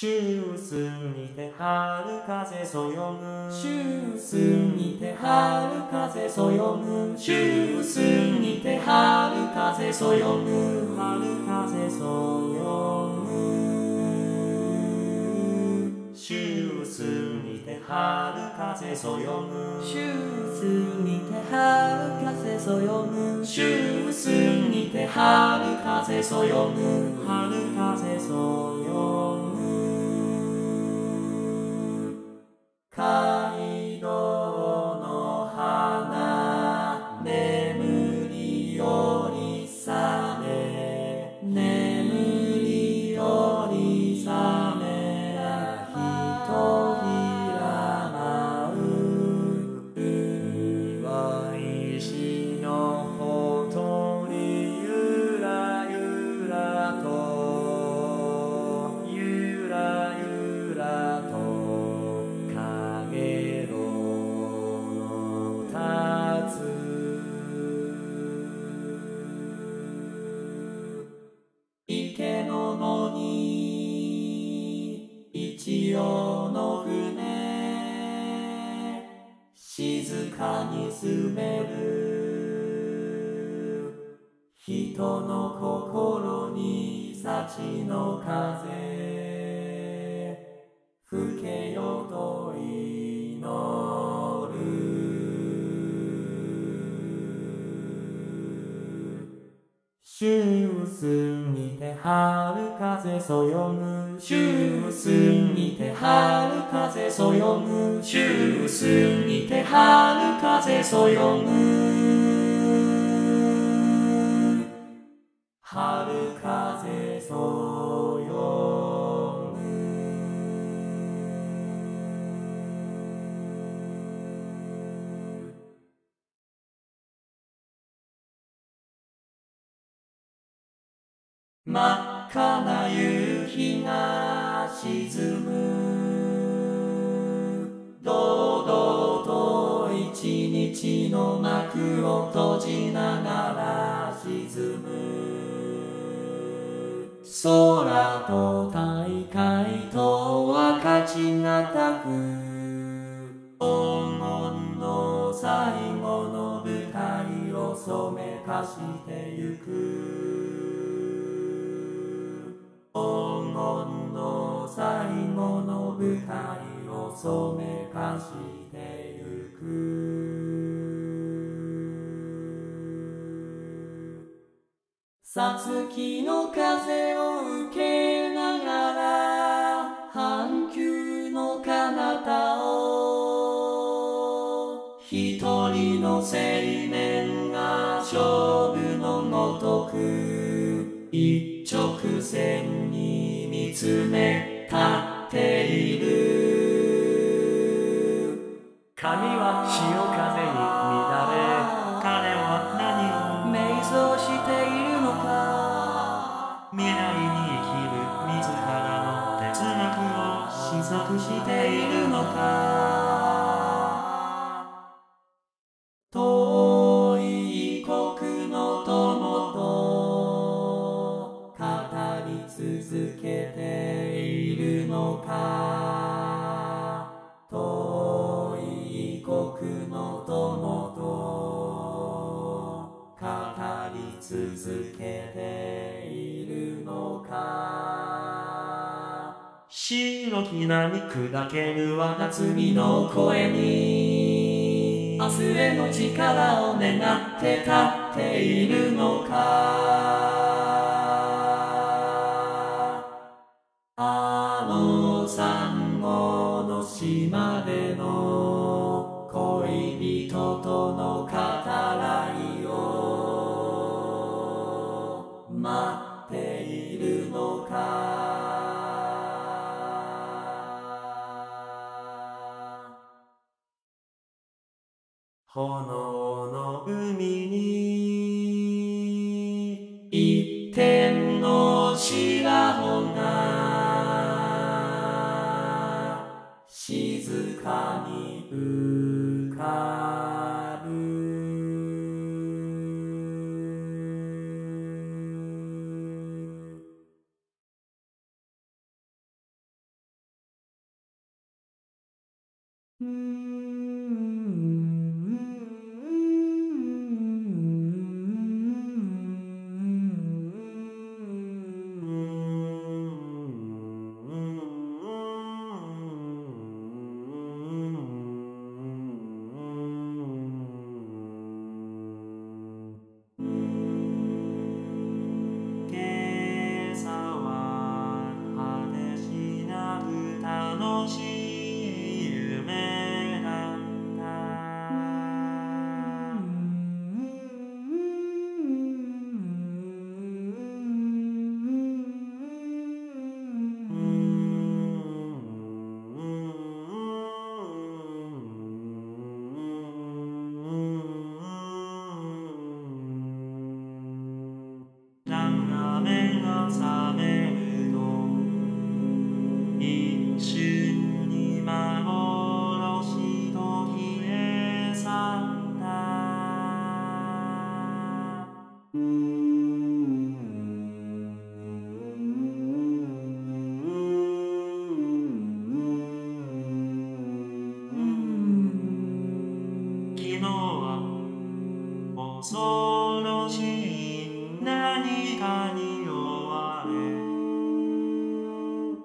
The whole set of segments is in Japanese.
周寸にて春風そよぐ周寸にて春風そよぐ周寸にて春風そよぐ春風そよぐ周寸にて春風そよぐ周寸にて春風そよぐ周寸にて春風そよぐ春風そよぐ街道に住める。人の心に幸の風吹けよとい周寸にて春風そよぐ。周寸にて春風そよぐ。周寸にて春風そよぐ。春風そよ真っ赤な夕日が沈む。堂々と一日の幕を閉じながら沈む。空と大海と分かちがたく。黄金の最後の舞台を染めかしてゆく。黄金の最後の舞台を染めかしてゆく。さつきの風を受けながら半球の彼方を一人の青年が勝負のごとく。線に見つめひなに砕けるは夏みの声に。明日への力を願って立っているのか。あの珊瑚の島で Hum.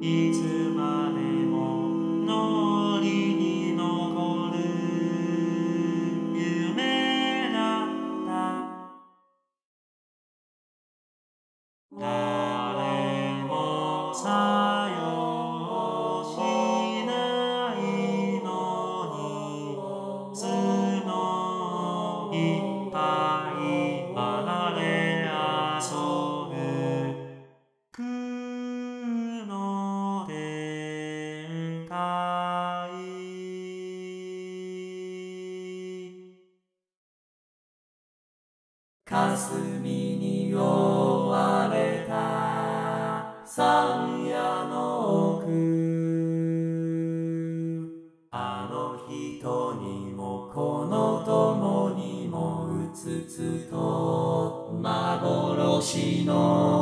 いつま山野の奥。あの人にもこの友にもうつつと。幻の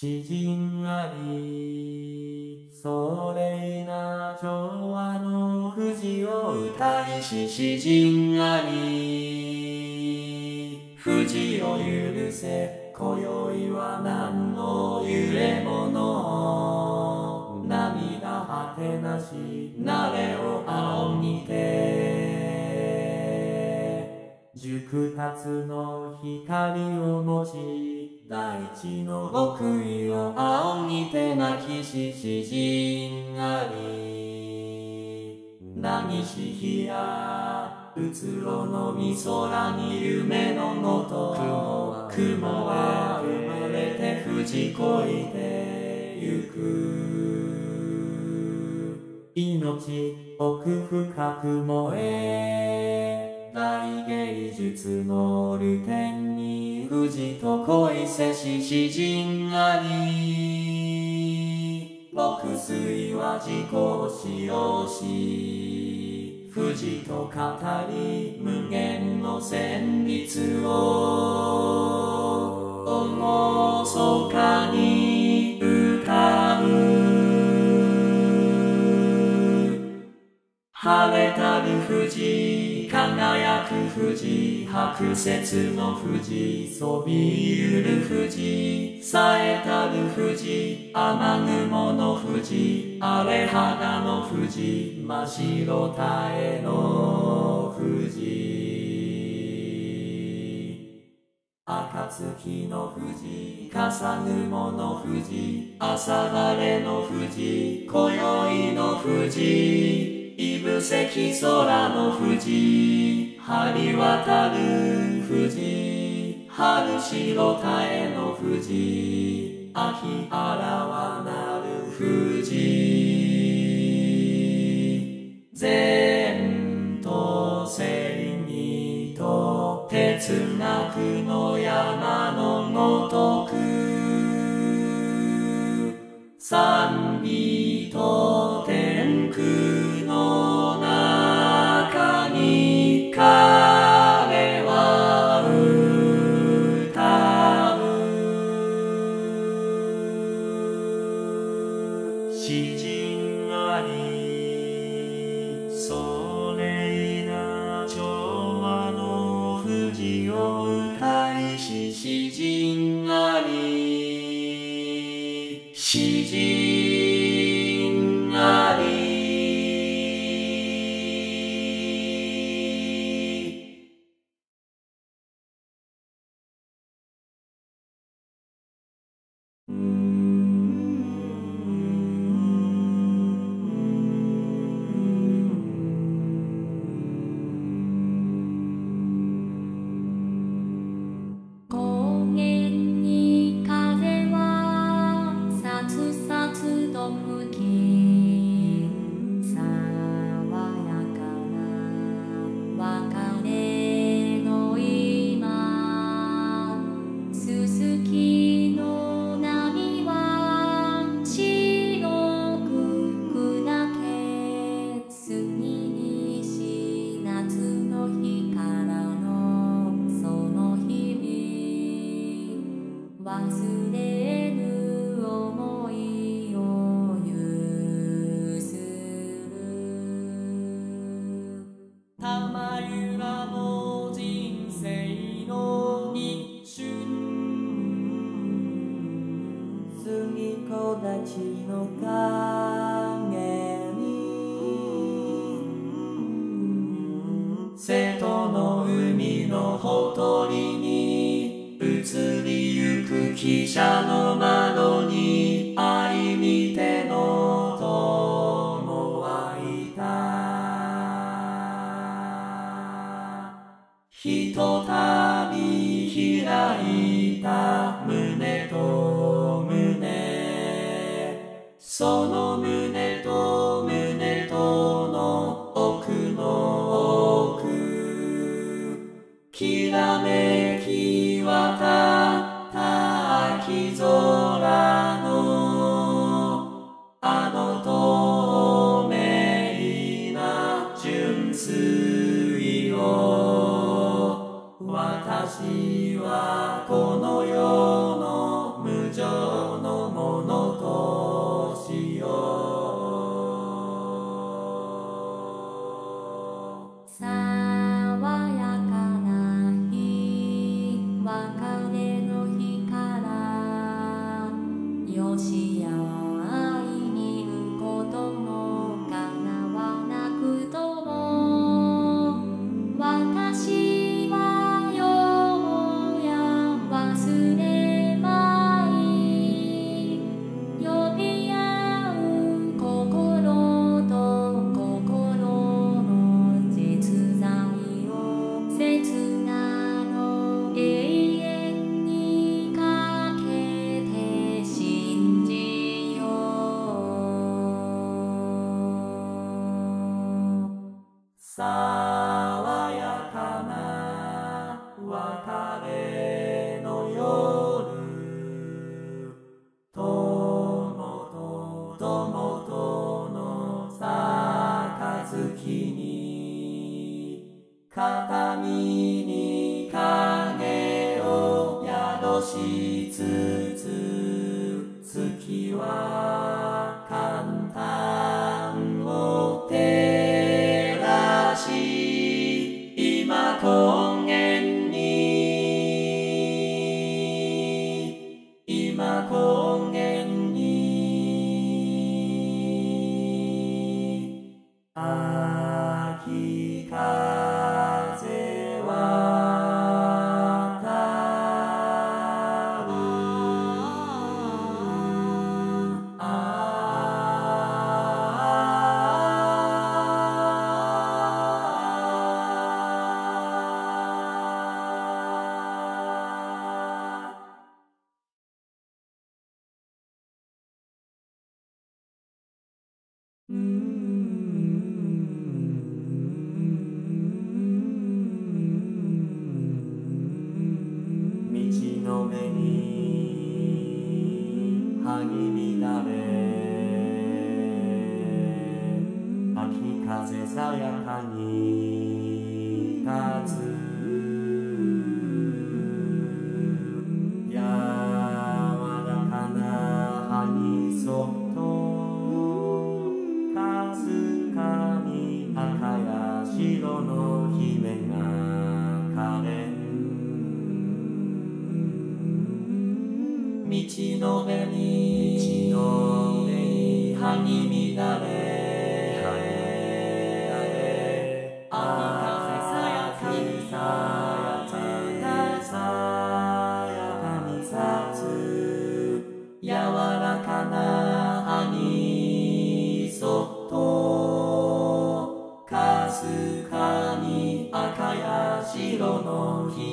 詩人あり、それな調和の富士を歌いし詩人あり、富士を許せ、今宵は何の揺れ物涙果てなし、なれを仰ぎて、熟達の光を持ち、大地の極意を仰ぎて泣きし詩人あり。何しひや、うつろのみ空に夢のごと、雲は生まれて富士越えてゆく。命奥深く燃え大芸術のルテン富士と恋せし詩人あり木水は自己使用し富士と語り無限の旋律を。厳かに晴れたる富士、輝く富士、白雪の富士、そびゆる富士、冴えたる富士、雨雲の富士、荒れ肌の富士、真っ白たえの富士。暁の富士、笠雲の富士、朝晴れの富士、今宵の富士、いぶせき空の富士、張り渡る富士、春白たえの富士、秋あらわなる富士。ひとたび開いさ Uh... 照耀你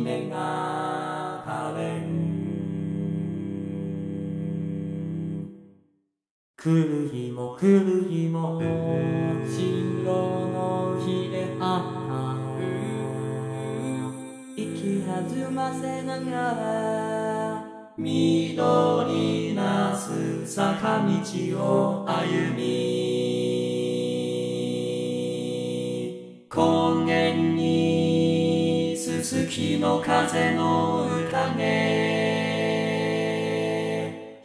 目がかれん。来る日も来る日も新郎の日であった。息弾ませながら緑なす坂道を歩み月の風の宴。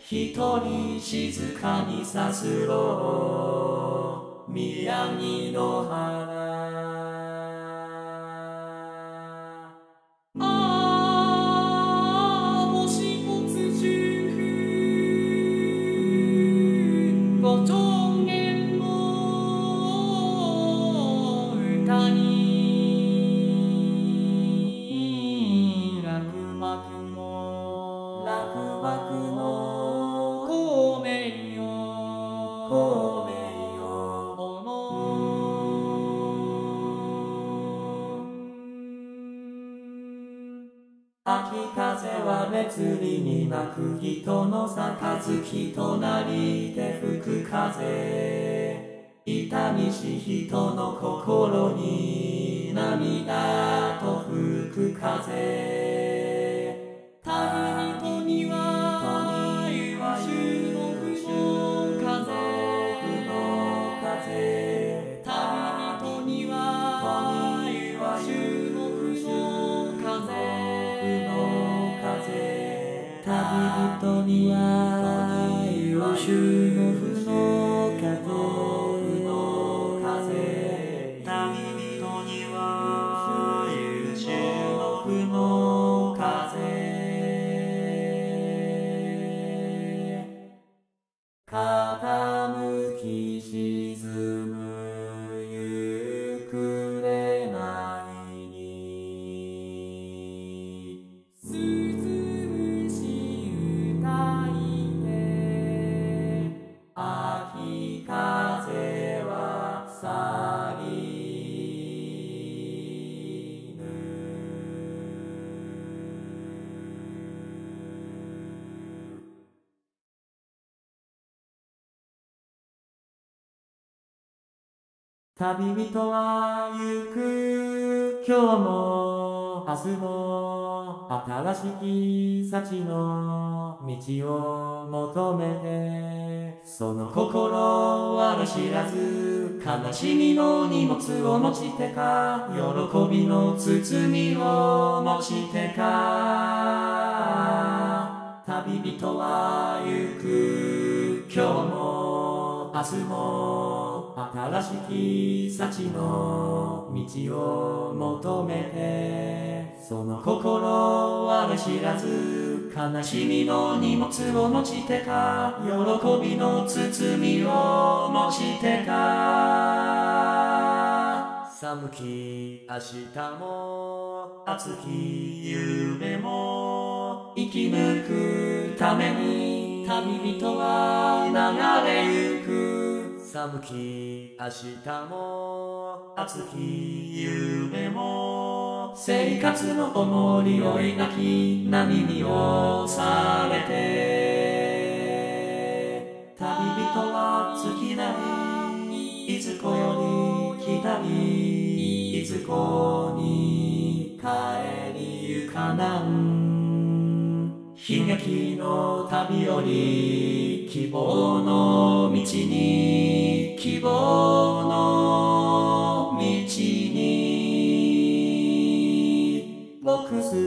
一人静かにさすろう。宮城の花。人の杯となりて吹く風。痛みし人の心に涙と吹く風。旅人は行く今日も明日も新しき幸の道を求めてその心は知らず悲しみの荷物を持ちてか喜びの包みを持ちてか旅人は行く今日も明日も新しき幸の道を求めてその心は知らず悲しみの荷物を持ちてか喜びの包みを持ちてか。寒き明日も暑き夢も生き抜くために旅人は流れゆく。寒き明日も暑き夢も生活の重りを描き波に押されて旅人は尽きないいずこより来たりいずこに帰りゆかなん。悲劇の旅より希望の道に希望の道に僕す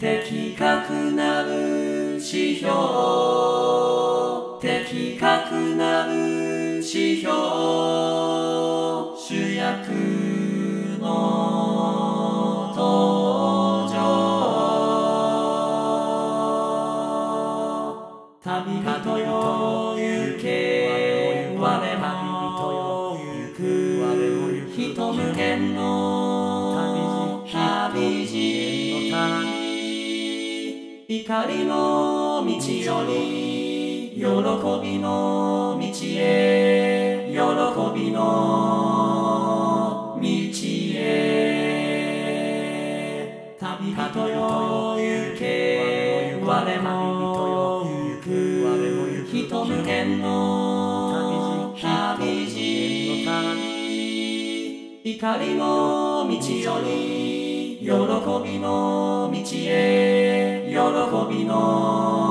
的確なる指標。的確なる指標。りの道より喜びの道へ喜びの道へ。旅人よ行け我も行く。人向けの旅路怒りの道より喜びの道へ。びの